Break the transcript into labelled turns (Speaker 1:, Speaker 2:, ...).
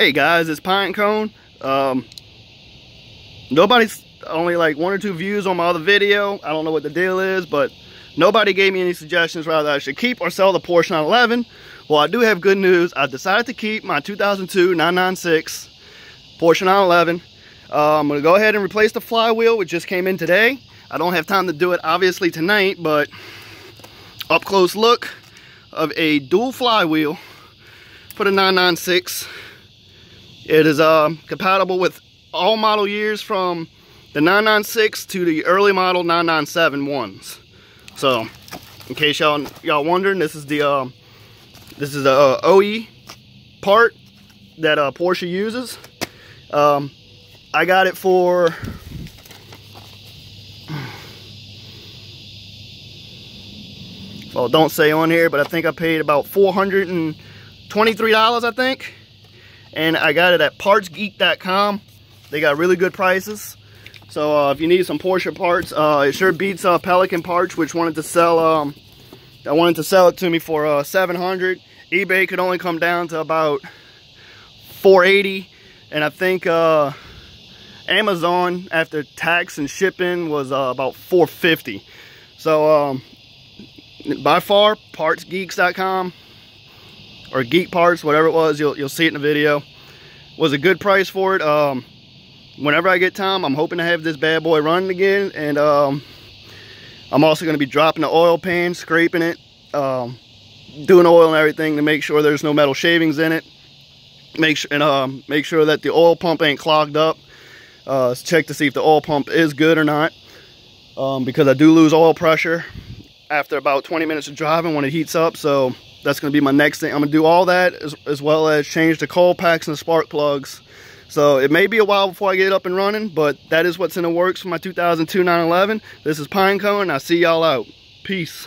Speaker 1: Hey guys, it's Pinecone. Um, nobody's only like one or two views on my other video. I don't know what the deal is, but nobody gave me any suggestions whether I should keep or sell the Porsche 911. Well, I do have good news. I decided to keep my 2002 996 Porsche 911. Uh, I'm gonna go ahead and replace the flywheel, which just came in today. I don't have time to do it obviously tonight, but up close look of a dual flywheel for the 996 it is uh, compatible with all model years from the 996 to the early model 997 ones. So, in case y'all y'all wondering, this is the uh, this is the uh, OE part that uh, Porsche uses. Um, I got it for well, don't say on here, but I think I paid about $423, I think and I got it at partsgeek.com. They got really good prices. So uh, if you need some Porsche parts, uh, it sure beats uh, Pelican Parts, which wanted to sell. Um, I wanted to sell it to me for uh, 700. eBay could only come down to about 480, and I think uh, Amazon after tax and shipping was uh, about 450. So um, by far, partsgeeks.com or Geek Parts, whatever it was, you'll, you'll see it in the video. Was a good price for it. Um, whenever I get time, I'm hoping to have this bad boy running again. And um, I'm also going to be dropping the oil pan, scraping it, um, doing oil and everything to make sure there's no metal shavings in it. Make sure and um, make sure that the oil pump ain't clogged up. Uh, check to see if the oil pump is good or not. Um, because I do lose oil pressure after about 20 minutes of driving when it heats up. So that's going to be my next thing. I'm going to do all that as, as well as change the coil packs and the spark plugs. So it may be a while before I get it up and running, but that is what's in the works for my 2002 911. This is Pinecone. And I'll see y'all out. Peace.